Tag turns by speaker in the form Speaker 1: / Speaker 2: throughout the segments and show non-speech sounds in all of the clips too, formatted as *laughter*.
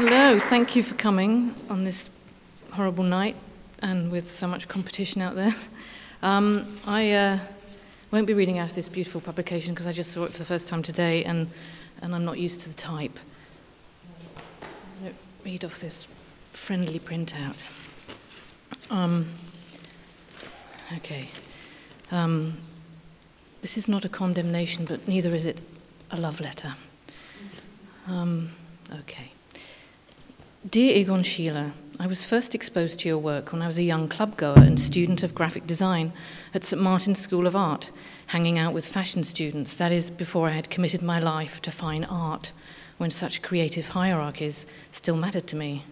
Speaker 1: Hello, thank you for coming on this horrible night and with so much competition out there. Um, I uh, won't be reading out of this beautiful publication because I just saw it for the first time today and, and I'm not used to the type. I read off this friendly printout. Um, okay. Um, this is not a condemnation, but neither is it a love letter. Um, okay. Dear Egon Schiele, I was first exposed to your work when I was a young club goer and student of graphic design at St Martin's School of Art, hanging out with fashion students, that is, before I had committed my life to fine art, when such creative hierarchies still mattered to me.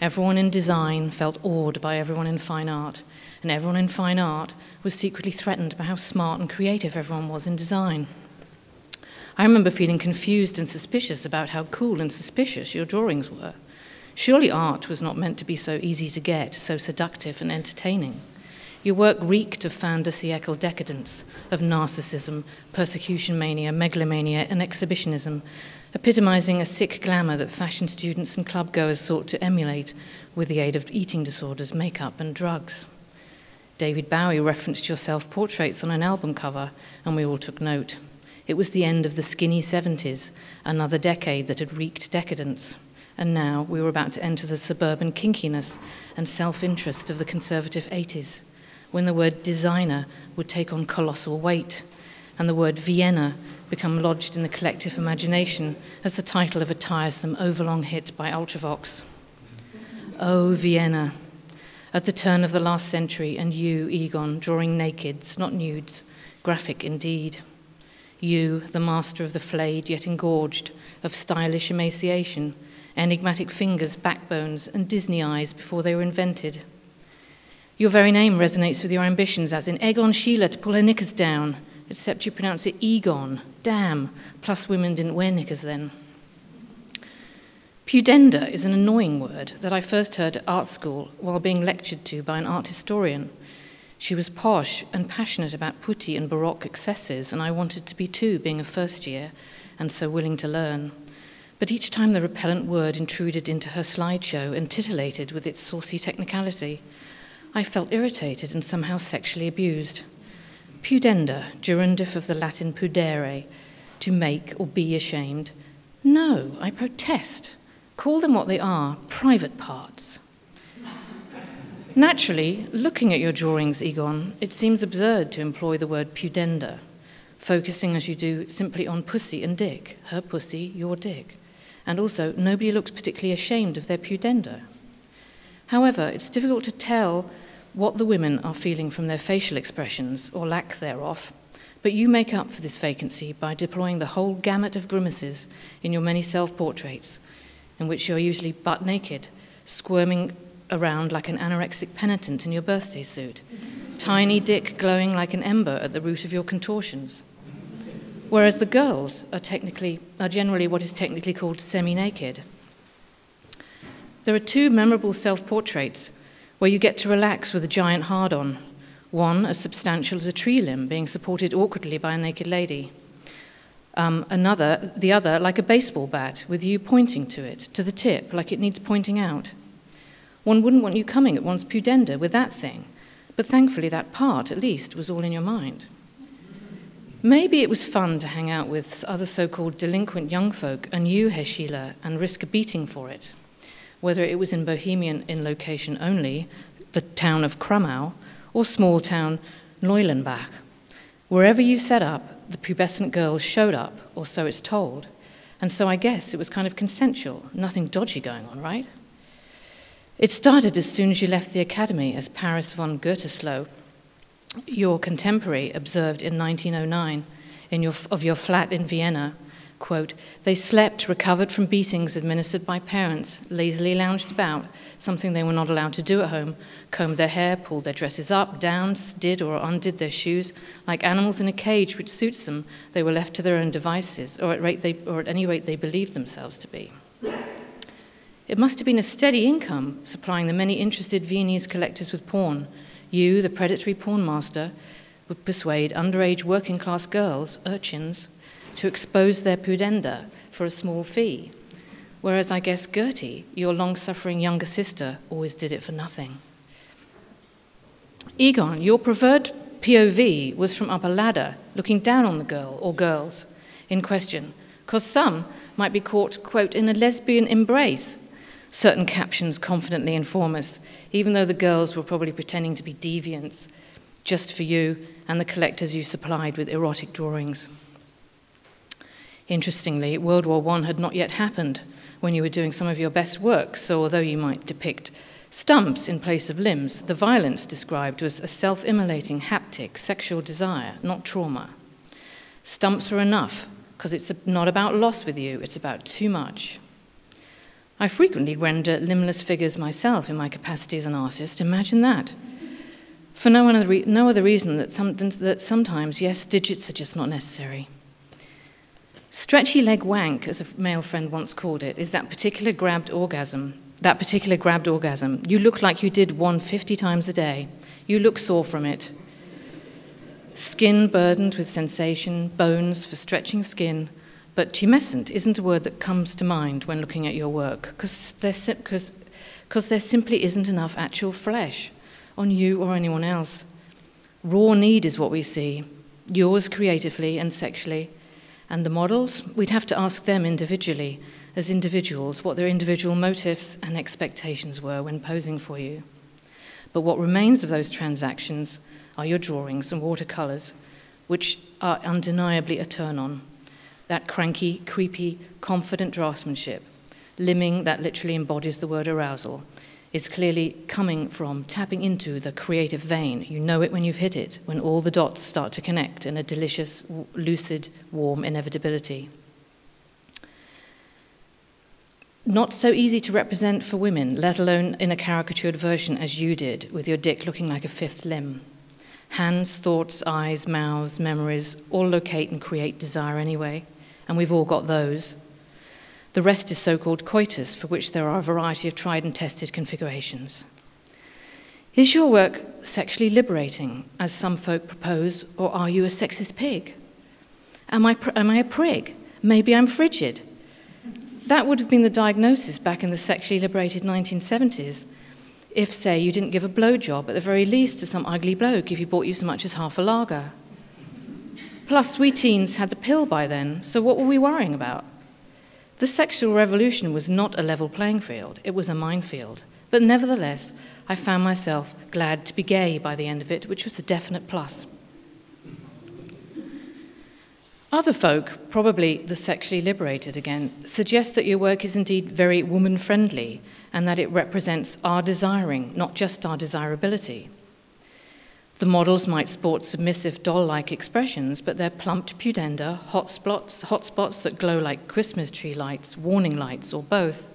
Speaker 1: Everyone in design felt awed by everyone in fine art, and everyone in fine art was secretly threatened by how smart and creative everyone was in design. I remember feeling confused and suspicious about how cool and suspicious your drawings were. Surely art was not meant to be so easy to get, so seductive and entertaining. Your work reeked of fin de siècle decadence, of narcissism, persecution mania, megalomania, and exhibitionism, epitomizing a sick glamour that fashion students and club goers sought to emulate with the aid of eating disorders, makeup, and drugs. David Bowie referenced your self portraits on an album cover, and we all took note. It was the end of the skinny 70s, another decade that had reeked decadence and now we were about to enter the suburban kinkiness and self interest of the conservative 80s, when the word designer would take on colossal weight, and the word Vienna become lodged in the collective imagination as the title of a tiresome overlong hit by Ultravox. Oh, Vienna, at the turn of the last century, and you, Egon, drawing nakeds, not nudes, graphic indeed. You, the master of the flayed yet engorged, of stylish emaciation, enigmatic fingers, backbones, and Disney eyes before they were invented. Your very name resonates with your ambitions, as in Egon Schiele to pull her knickers down, except you pronounce it Egon. Damn. Plus, women didn't wear knickers then. Pudenda is an annoying word that I first heard at art school while being lectured to by an art historian. She was posh and passionate about putti and Baroque excesses, and I wanted to be too, being a first year and so willing to learn. But each time the repellent word intruded into her slideshow and titillated with its saucy technicality, I felt irritated and somehow sexually abused. Pudenda, gerundive of the Latin pudere, to make or be ashamed. No, I protest. Call them what they are private parts. Naturally, looking at your drawings, Egon, it seems absurd to employ the word pudenda, focusing as you do simply on pussy and dick, her pussy, your dick and also nobody looks particularly ashamed of their pudenda. However, it's difficult to tell what the women are feeling from their facial expressions or lack thereof, but you make up for this vacancy by deploying the whole gamut of grimaces in your many self portraits, in which you're usually butt naked, squirming around like an anorexic penitent in your birthday suit, tiny dick glowing like an ember at the root of your contortions whereas the girls are, technically, are generally what is technically called semi naked. There are two memorable self portraits where you get to relax with a giant hard on, one as substantial as a tree limb being supported awkwardly by a naked lady. Um, another, the other, like a baseball bat, with you pointing to it, to the tip, like it needs pointing out. One wouldn't want you coming at one's pudenda with that thing, but thankfully that part, at least, was all in your mind. Maybe it was fun to hang out with other so called delinquent young folk and you, Herr Schiele, and risk a beating for it. Whether it was in Bohemian in location only, the town of Krumau, or small town Neulengbach. Wherever you set up, the pubescent girls showed up, or so it's told. And so I guess it was kind of consensual, nothing dodgy going on, right? It started as soon as you left the academy, as Paris von Gütersloh your contemporary observed in 1909 in your, of your flat in Vienna, quote, they slept, recovered from beatings administered by parents, lazily lounged about, something they were not allowed to do at home, combed their hair, pulled their dresses up, down, did or undid their shoes. Like animals in a cage which suits them, they were left to their own devices, or at, rate they, or at any rate they believed themselves to be. It must have been a steady income supplying the many interested Viennese collectors with porn, you, the predatory pawnmaster, would persuade underage working class girls, urchins, to expose their pudenda for a small fee. whereas I guess Gertie, your long suffering younger sister, always did it for nothing. Egon, your preferred POV was from up a ladder, looking down on the girl or girls in question, because some might be caught, quote, in a lesbian embrace. Certain captions confidently inform us, even though the girls were probably pretending to be deviants just for you and the collectors you supplied with erotic drawings. Interestingly, World War I had not yet happened when you were doing some of your best work, so although you might depict stumps in place of limbs, the violence described was a self immolating, haptic, sexual desire, not trauma. Stumps are enough because it's not about loss with you, it's about too much. I frequently render limbless figures myself in my capacity as an artist. Imagine that. For no, other, re- no other reason that, some, that sometimes, yes, digits are just not necessary. Stretchy leg wank, as a male friend once called it, is that particular grabbed orgasm. That particular grabbed orgasm. You look like you did one 50 times a day. You look sore from it. Skin burdened with sensation, bones for stretching skin. But tumescent isn't a word that comes to mind when looking at your work, because there, cause, there simply isn't enough actual flesh on you or anyone else. Raw need is what we see, yours creatively and sexually. And the models, we'd have to ask them individually, as individuals, what their individual motives and expectations were when posing for you. But what remains of those transactions are your drawings and watercolours, which are undeniably a turn on. That cranky, creepy, confident draftsmanship, limning that literally embodies the word arousal, is clearly coming from tapping into the creative vein. You know it when you've hit it, when all the dots start to connect in a delicious, lucid, warm inevitability. Not so easy to represent for women, let alone in a caricatured version as you did, with your dick looking like a fifth limb. Hands, thoughts, eyes, mouths, memories all locate and create desire anyway, and we've all got those. The rest is so called coitus, for which there are a variety of tried and tested configurations. Is your work sexually liberating, as some folk propose, or are you a sexist pig? Am I, am I a prig? Maybe I'm frigid. That would have been the diagnosis back in the sexually liberated 1970s if, say, you didn't give a blowjob at the very least to some ugly bloke if he bought you so much as half a lager. Plus, we teens had the pill by then, so what were we worrying about? The sexual revolution was not a level playing field, it was a minefield. But nevertheless, I found myself glad to be gay by the end of it, which was a definite plus. Other folk, probably the sexually liberated again, suggest that your work is indeed very woman friendly and that it represents our desiring, not just our desirability. The models might sport submissive doll like expressions, but they're plumped pudenda, hot spots, hot spots that glow like Christmas tree lights, warning lights, or both,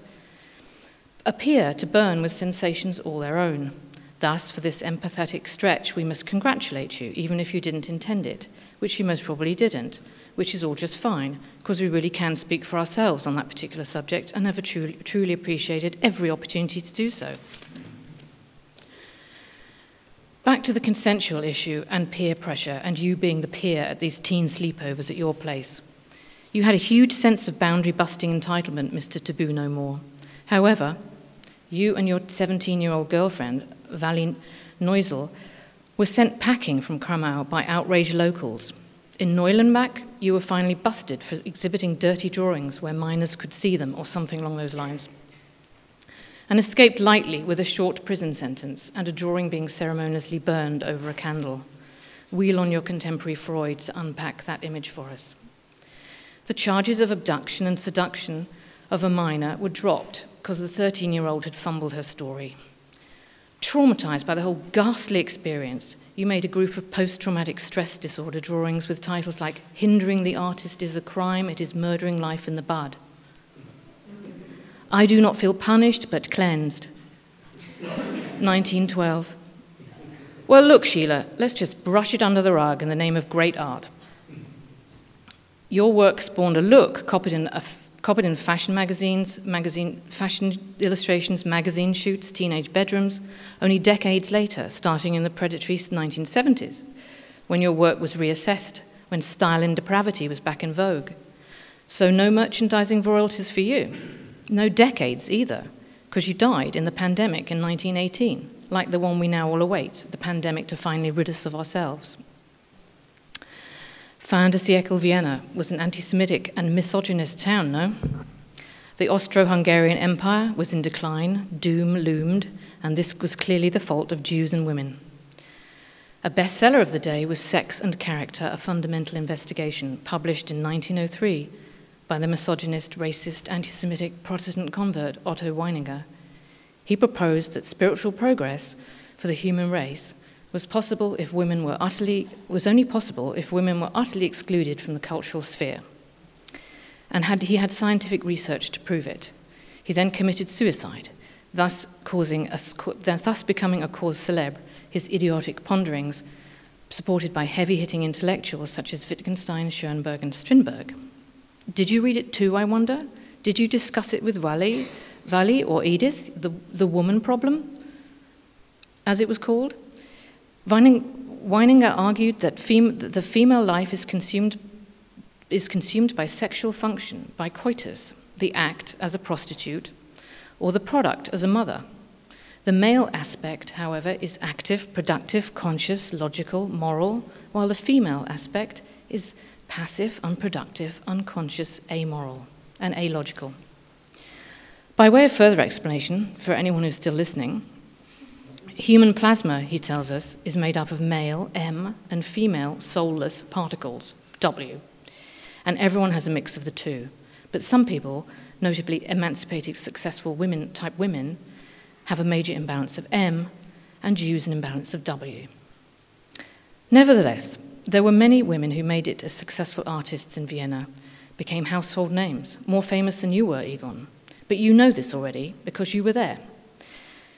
Speaker 1: appear to burn with sensations all their own. Thus, for this empathetic stretch, we must congratulate you, even if you didn't intend it, which you most probably didn't which is all just fine, because we really can speak for ourselves on that particular subject and have truly, truly appreciated every opportunity to do so. Back to the consensual issue and peer pressure, and you being the peer at these teen sleepovers at your place. You had a huge sense of boundary busting entitlement, Mr. Taboo No More. However, you and your 17 year old girlfriend, Vali Neuzil, were sent packing from Krumau by outraged locals in Neulengbach, you were finally busted for exhibiting dirty drawings where minors could see them, or something along those lines, and escaped lightly with a short prison sentence and a drawing being ceremoniously burned over a candle. Wheel on your contemporary Freud to unpack that image for us. The charges of abduction and seduction of a minor were dropped because the 13 year old had fumbled her story. Traumatized by the whole ghastly experience, you made a group of post traumatic stress disorder drawings with titles like Hindering the Artist is a Crime, It is Murdering Life in the Bud. I do not feel punished but cleansed. 1912. Well, look, Schiele, let's just brush it under the rug in the name of great art. Your work spawned a look copied in copied in fashion magazines, magazine, fashion illustrations, magazine shoots, teenage bedrooms, only decades later, starting in the predatory 1970s, when your work was reassessed, when style and depravity was back in vogue. So no merchandising royalties for you. No decades either, because you died in the pandemic in 1918, like the one we now all await, the pandemic to finally rid us of ourselves. Fin de siècle Vienna was an anti Semitic and misogynist town, no? The Austro Hungarian Empire was in decline, doom loomed, and this was clearly the fault of Jews and women. A bestseller of the day was Sex and Character A Fundamental Investigation, published in 1903 by the misogynist, racist, anti Semitic Protestant convert Otto Weininger. He proposed that spiritual progress for the human race was possible if women were utterly was only possible if women were utterly excluded from the cultural sphere. And had, he had scientific research to prove it. He then committed suicide, thus causing a, thus becoming a cause célèbre his idiotic ponderings, supported by heavy hitting intellectuals such as Wittgenstein, Schoenberg, and Strindberg. Did you read it too, I wonder? Did you discuss it with Vali, Valley or Edith, the, the woman problem, as it was called? Weininger argued that, fem- that the female life is consumed, is consumed by sexual function, by coitus, the act as a prostitute, or the product as a mother. The male aspect, however, is active, productive, conscious, logical, moral, while the female aspect is passive, unproductive, unconscious, amoral, and alogical. By way of further explanation, for anyone who's still listening, human plasma, he tells us, is made up of male, M, and female, soulless particles, W. And everyone has a mix of the two. But some people, notably emancipated, successful women, type women, have a major imbalance of M and use an imbalance of W. Nevertheless, there were many women who made it as successful artists in Vienna, became household names, more famous than you were, Egon. But you know this already because you were there.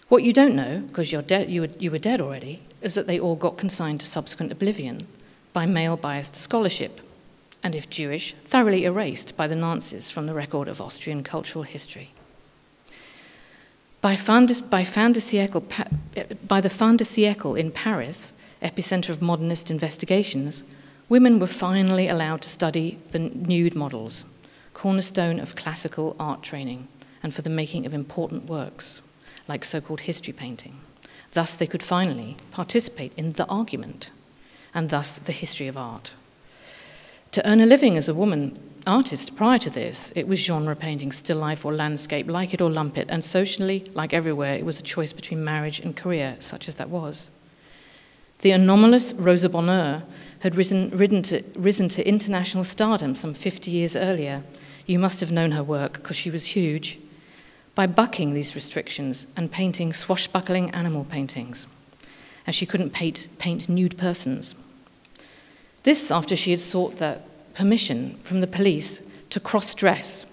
Speaker 1: What you don't know, because you, were, you were dead already, is that they all got consigned to subsequent oblivion by male biased scholarship, and if Jewish, thoroughly erased by the Nazis from the record of Austrian cultural history. By, by, siècle, eh, by the fin de siècle in Paris, epicenter of modernist investigations, women were finally allowed to study the nude models, cornerstone of classical art training, and for the making of important works, like so called history painting. Thus, they could finally participate in the argument, and thus the history of art. To earn a living as a woman artist prior to this, it was genre painting, still life or landscape, like it or lump it, and socially, like everywhere, it was a choice between marriage and career, such as that was. The anomalous Rosa Bonheur had risen, to, risen to international stardom some 50 years earlier. You must have known her work because she was huge. By bucking these restrictions and painting swashbuckling animal paintings, as she couldn't paint, paint nude persons. This after she had sought that permission from the police to cross dress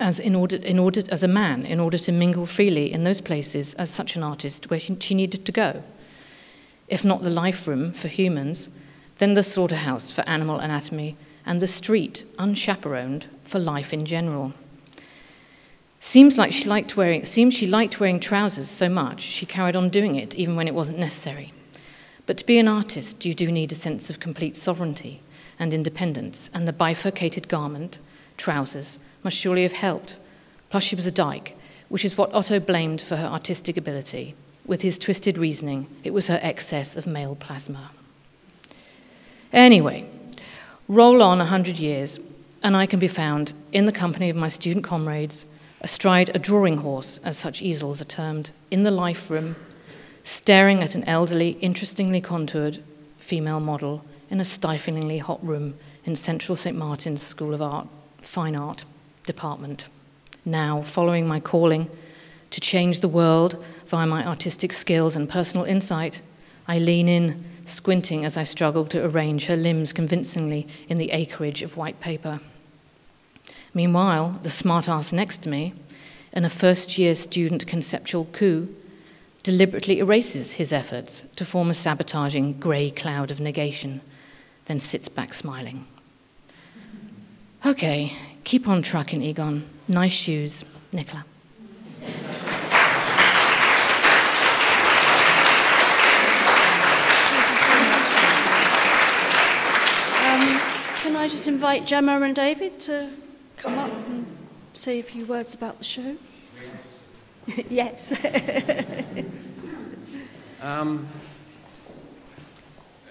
Speaker 1: as, in order, in order, as a man in order to mingle freely in those places as such an artist where she, she needed to go. If not the life room for humans, then the slaughterhouse for animal anatomy, and the street, unchaperoned, for life in general. Seems like she liked wearing, seems she liked wearing trousers so much she carried on doing it even when it wasn't necessary. But to be an artist, you do need a sense of complete sovereignty and independence, and the bifurcated garment, trousers, must surely have helped. Plus, she was a dyke, which is what Otto blamed for her artistic ability. With his twisted reasoning, it was her excess of male plasma. Anyway, roll on a hundred years, and I can be found in the company of my student comrades, astride a drawing horse, as such easels are termed, in the life room, staring at an elderly, interestingly contoured female model in a stiflingly hot room in Central St. Martin's School of Art, Fine Art department. Now, following my calling to change the world via my artistic skills and personal insight, I lean in, squinting as I struggle to arrange her limbs convincingly in the acreage of white paper. Meanwhile, the smartass next to me, in a first year student conceptual coup, deliberately erases his efforts to form a sabotaging grey cloud of negation then sits back smiling. Okay, keep on trucking, Egon. Nice shoes, Nicola.
Speaker 2: Um, can I just invite Gemma and David to come up and say a few words about the show? *laughs* yes. *laughs*
Speaker 3: um,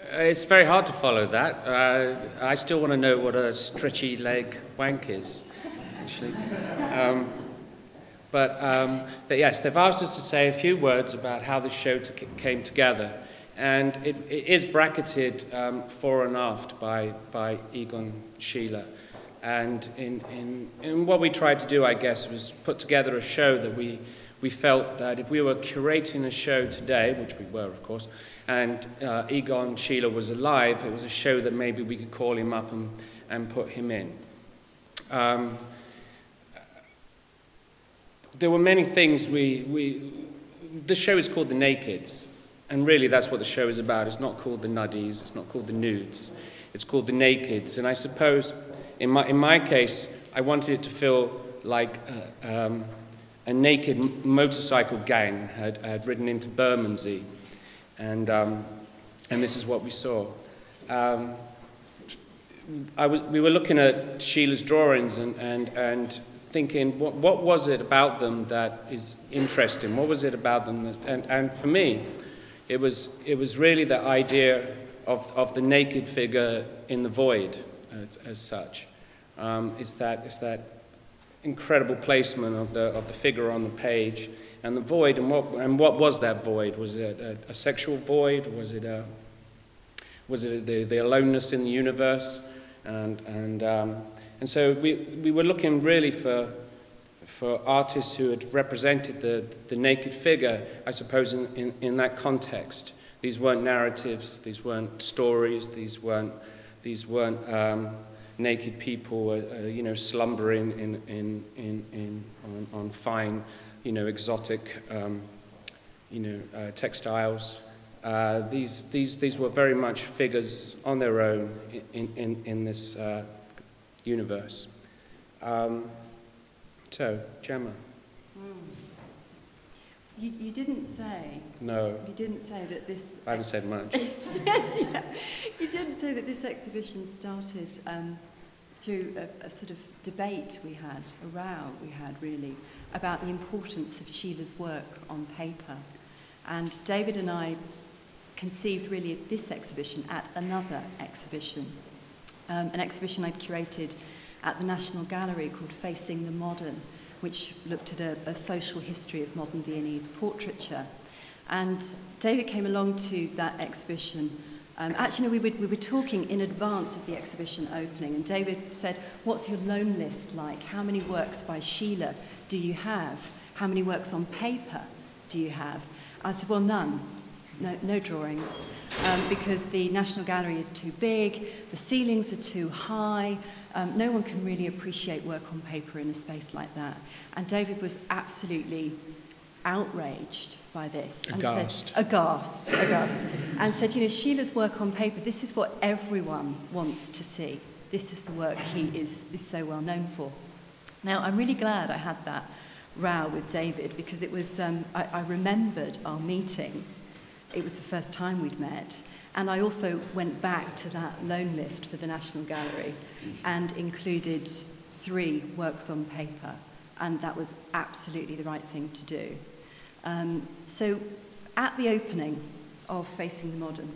Speaker 3: it's very hard to follow that. Uh, I still want to know what a stretchy leg wank is, actually. Um, but, um, but, yes, they've asked us to say a few words about how the show came together. And it, it is bracketed um, fore and aft by, by Egon Schiele. And in, in, in what we tried to do, I guess, was put together a show that we, we felt that if we were curating a show today, which we were, of course, and uh, Egon Schiele was alive, it was a show that maybe we could call him up and, and put him in. Um, there were many things we, we. The show is called The Nakeds, and really that's what the show is about. It's not called The Nuddies, it's not called The Nudes, it's called The Nakeds. And I suppose, in my, in my case, I wanted it to feel like uh, um, a naked motorcycle gang had, had ridden into Bermondsey. And, um, and this is what we saw. Um, I was, we were looking at Schiele's drawings and, and, and thinking, what, what was it about them that is interesting? What was it about them? That, and, and for me, it was, it was really the idea of, of the naked figure in the void as, as such. Um, it's, that, it's that incredible placement of the, of the figure on the page and the void. And what, and what was that void? Was it a, a sexual void? Was it, a, was it the, the aloneness in the universe? And, and um, and so we, we were looking really for, for artists who had represented the, the naked figure, I suppose, in, in, in that context. These weren't narratives, these weren't stories, these weren't, these weren't um, naked people, uh, uh, you know, slumbering in, in, in, in, on, on fine, you know, exotic, um, you know, uh, textiles. Uh, these, these, these were very much figures on their own in, in, in this uh, universe. Um, so, Gemma. Mm.
Speaker 4: You, you didn't say.
Speaker 3: No.
Speaker 4: You didn't say that this.
Speaker 3: I haven't said much. *laughs*
Speaker 4: yes, yeah. You didn't say that this exhibition started um, through a, a, sort of debate we had, a row we had really, about the importance of Schiele's work on paper. And David and I conceived really this exhibition at another exhibition um, an exhibition I'd curated at the National Gallery called Facing the Modern, which looked at a, a social history of modern Viennese portraiture. And David came along to that exhibition. Um, actually, we, we were talking in advance of the exhibition opening, and David said, What's your loan list like? How many works by Schiele do you have? How many works on paper do you have? I said, Well, none. No, no drawings um, because the National Gallery is too big, the ceilings are too high, um, no one can really appreciate work on paper in a space like that. And David was absolutely outraged by this.
Speaker 3: Aghast.
Speaker 4: And said, aghast, aghast. And said, you know, Schiele's work on paper, this is what everyone wants to see. This is the work he is, is so well known for. Now, I'm really glad I had that row with David because it was, um, I, I remembered our meeting it was the first time we'd met. And I also went back to that loan list for the National Gallery and included three works on paper. And that was absolutely the right thing to do. Um, so at the opening of Facing the Modern,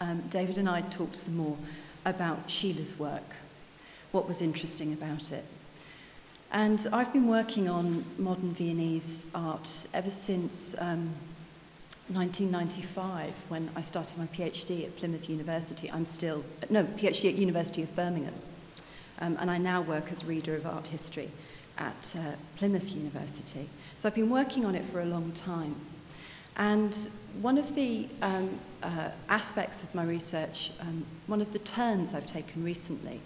Speaker 4: um, David and I talked some more about Sheila's work, what was interesting about it. And I've been working on modern Viennese art ever since um, 1995, when I started my PhD at Plymouth University, I'm still, no, PhD at University of Birmingham. Um, and I now work as reader of art history at uh, Plymouth University. So I've been working on it for a long time. And one of the um, uh, aspects of my research, um, one of the turns I've taken recently,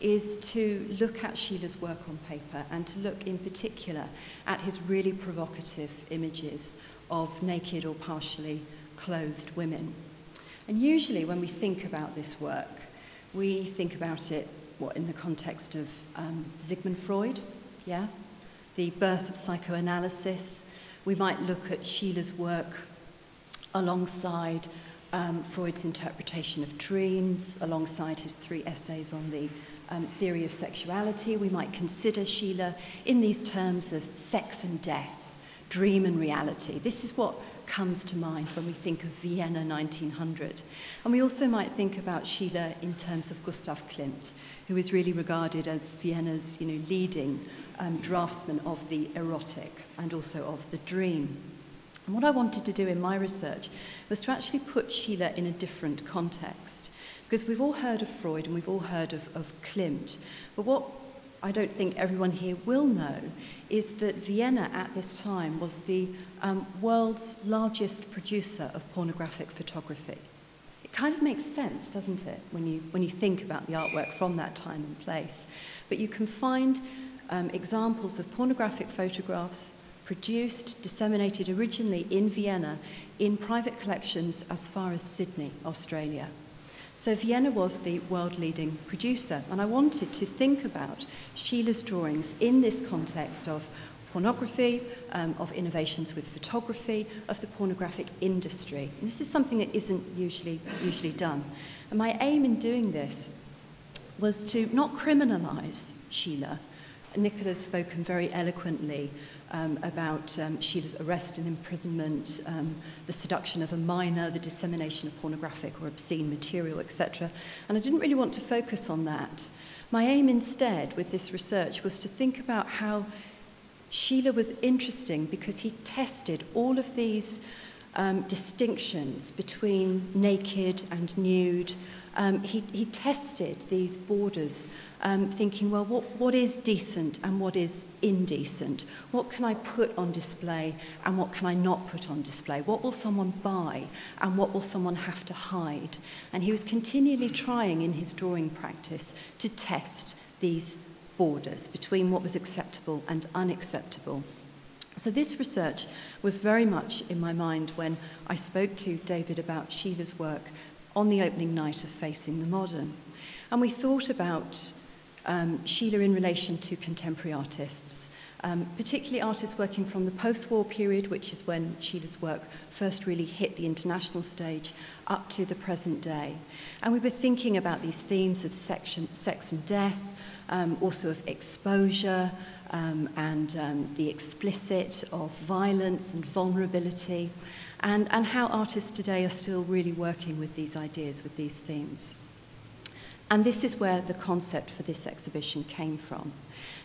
Speaker 4: is to look at Schiele's work on paper and to look in particular at his really provocative images of naked or partially clothed women. And usually when we think about this work, we think about it what, in the context of um, Sigmund Freud, yeah? The birth of psychoanalysis. We might look at Schiele's work alongside um, Freud's interpretation of dreams, alongside his three essays on the um, theory of sexuality. We might consider Schiele in these terms of sex and death, dream and reality. This is what comes to mind when we think of Vienna 1900. And we also might think about Schiele in terms of Gustav Klimt, who is really regarded as Vienna's you know, leading um, draftsman of the erotic and also of the dream. And what I wanted to do in my research was to actually put Schiele in a different context. Because we've all heard of Freud and we've all heard of, of Klimt. But what I don't think everyone here will know is that Vienna at this time was the um, world's largest producer of pornographic photography. It kind of makes sense, doesn't it, when you, when you think about the artwork from that time and place. But you can find um, examples of pornographic photographs produced, disseminated originally in Vienna in private collections as far as Sydney, Australia. So Vienna was the world leading producer, and I wanted to think about Schiele's drawings in this context of pornography, um, of innovations with photography, of the pornographic industry. And this is something that isn't usually, usually done. And my aim in doing this was to not criminalize Schiele. Nicola's spoken very eloquently um, about um, arrest and imprisonment, um, the seduction of a minor, the dissemination of pornographic or obscene material, etc. And I didn't really want to focus on that. My aim instead with this research was to think about how Schiele was interesting because he tested all of these um, distinctions between naked and nude. um, he, he tested these borders, um, thinking, well, what, what is decent and what is indecent? What can I put on display and what can I not put on display? What will someone buy and what will someone have to hide? And he was continually trying in his drawing practice to test these borders between what was acceptable and unacceptable. So this research was very much in my mind when I spoke to David about Sheila's work on the opening night of Facing the Modern. And we thought about um, Sheila in relation to contemporary artists, um, particularly artists working from the post-war period, which is when Sheila's work first really hit the international stage, up to the present day. And we were thinking about these themes of section, sex and death, um, also of exposure um, and um, the explicit of violence and vulnerability. And, and how artists today are still really working with these ideas, with these themes. And this is where the concept for this exhibition came from.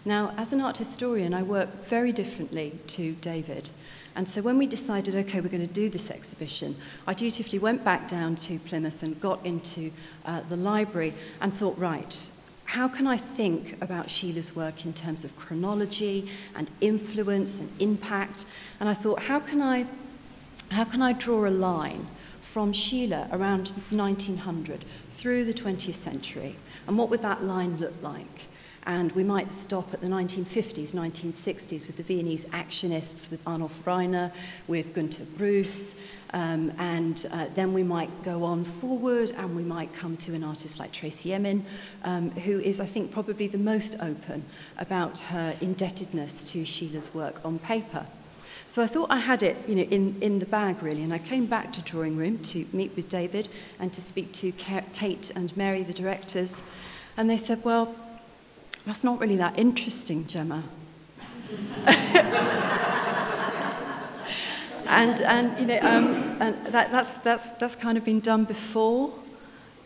Speaker 4: Now, as an art historian, I work very differently to David. And so when we decided, okay, we're going to do this exhibition, I dutifully went back down to Plymouth and got into uh, the library and thought, right, how can I think about Schiele's work in terms of chronology and influence and impact? And I thought, how can I, how can I draw a line from Schiele around 1900 through the 20th century. And what would that line look like? And we might stop at the 1950s, 1960s with the Viennese actionists, with Arnulf Rainer, with Günter Brus, um, and uh, then we might go on forward and we might come to an artist like Tracey Emin, um, who is, I think, probably the most open about her indebtedness to Schiele's work on paper. So I thought I had it, you know, in, in the bag really, and I came back to drawing room to meet with David and to speak to Kate and Mary, the directors, and they said, "Well, that's not really that interesting, Gemma." *laughs* and and you know, um, and that, that's that's that's kind of been done before.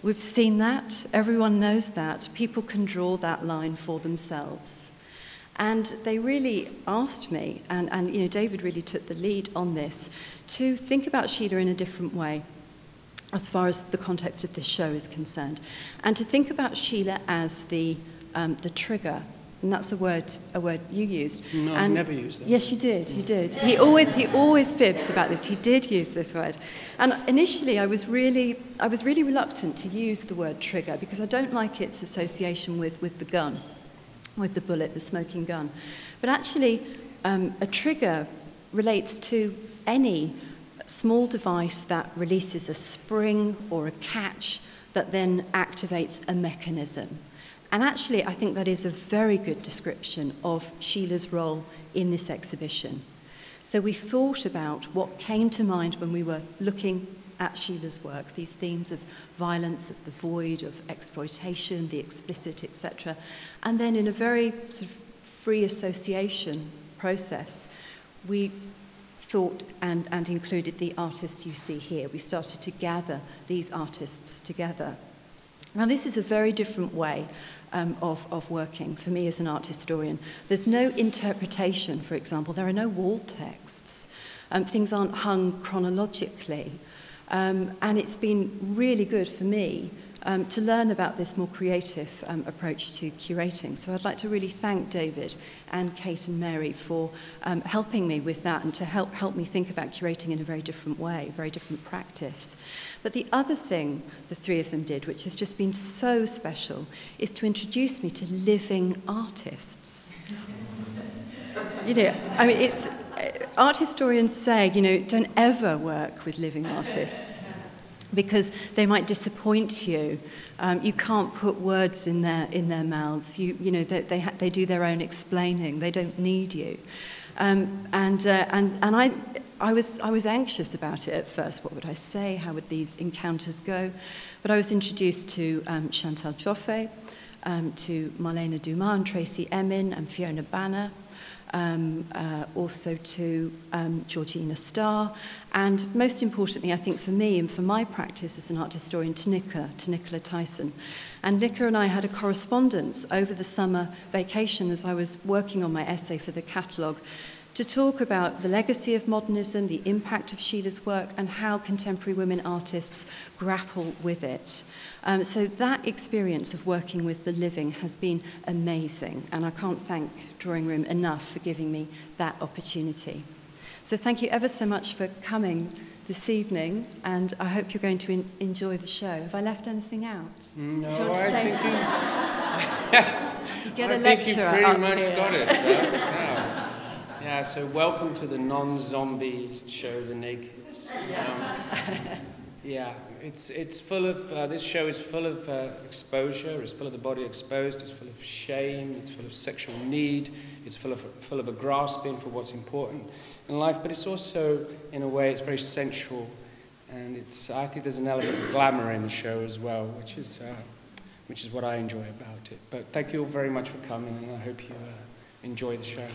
Speaker 4: We've seen that. Everyone knows that. People can draw that line for themselves. And they really asked me, and, and you know, David really took the lead on this, to think about Schiele in a different way as far as the context of this show is concerned, and to think about Schiele as the, um, the trigger. And that's a word, a word you used.
Speaker 3: No,
Speaker 4: and
Speaker 3: I never used that.
Speaker 4: Yes, you did. You did. He always, he always fibs about this. He did use this word. And initially, I was really, I was really reluctant to use the word trigger because I don't like its association with, with the gun with the bullet, the smoking gun. But actually, um, a trigger relates to any small device that releases a spring or a catch that then activates a mechanism. And actually, I think that is a very good description of Schiele's role in this exhibition. So we thought about what came to mind when we were looking at Schiele's work, these themes of violence, of the void, of exploitation, the explicit, etc. And then in a very sort of free association process, we thought and, and included the artists you see here. We started to gather these artists together. Now, this is a very different way um, of, of working for me as an art historian. There's no interpretation, for example, there are no wall texts. Um, things aren't hung chronologically. Um, and it's been really good for me um, to learn about this more creative um, approach to curating. So I'd like to really thank David and Kate and Mary for um, helping me with that and to help, help me think about curating in a very different way, very different practice. But the other thing the three of them did, which has just been so special, is to introduce me to living artists. You know, I mean, it's, art historians say, you know, don't ever work with living artists because they might disappoint you. Um, you can't put words in their, in their mouths. You, you know, they, they, they do their own explaining. They don't need you. Um, and uh, and, and I, I, was, I was anxious about it at first. What would I say? How would these encounters go? But I was introduced to um, Chantal Joffe, um, to Marlene Dumas and Tracey Emin and Fiona Banner, um, uh, also to um, Georgina Starr, and most importantly, I think for me and for my practice as an art historian, to Nicola, to Nicola Tyson. And Nicola and I had a correspondence over the summer vacation as I was working on my essay for the catalogue to talk about the legacy of modernism, the impact of Schiele's work, and how contemporary women artists grapple with it. Um, so that experience of working with the living has been amazing, and I can't thank Drawing Room enough for giving me that opportunity. So thank you ever so much for coming this evening, and I hope you're going to enjoy the show. Have I left anything out?
Speaker 3: No,
Speaker 4: Do you want to
Speaker 3: I think you, *laughs*
Speaker 4: You get
Speaker 3: I
Speaker 4: a
Speaker 3: think you pretty much
Speaker 4: here.
Speaker 3: got it. Yeah, yeah. So welcome to the non-zombie show, The Naked. Um, *laughs* yeah, it's, it's full of, uh, this show is full of uh, exposure, it's full of the body exposed, it's full of shame, it's full of sexual need, it's full of, full of a grasping for what's important in life, but it's also, in a way, it's very sensual. And it's, I think there's an element of glamour in the show as well, which is, uh, which is what I enjoy about it. But thank you all very much for coming, and I hope you uh, enjoy the show.